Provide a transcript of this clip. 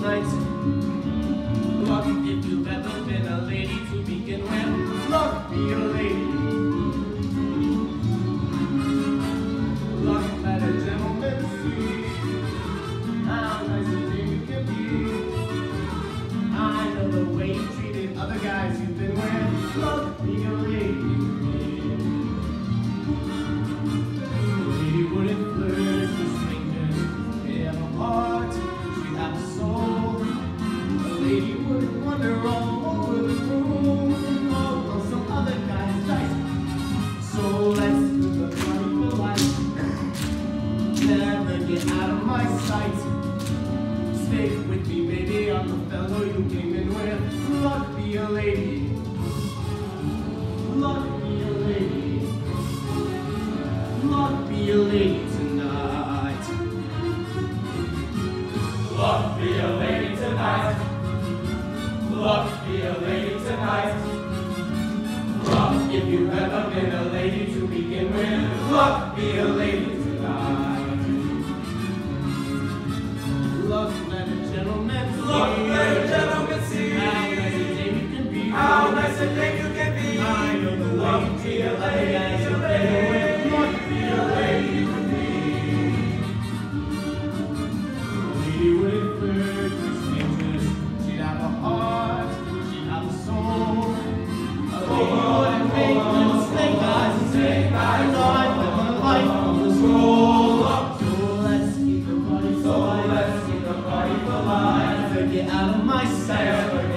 night. sight. Stay with me, baby, I'm the fellow you came in with. Luck be a lady. Luck be a lady. Luck be a lady tonight. Luck be a lady tonight. Luck be a lady tonight. Luck if you ever been a to be. She would she'd a heart, she'd a soul. A oh, and make them snake eyes snake eyes on with the life on. So let's keep the party so let's keep the party alive. Get out of my sight.